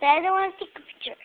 But I don't want to take a picture.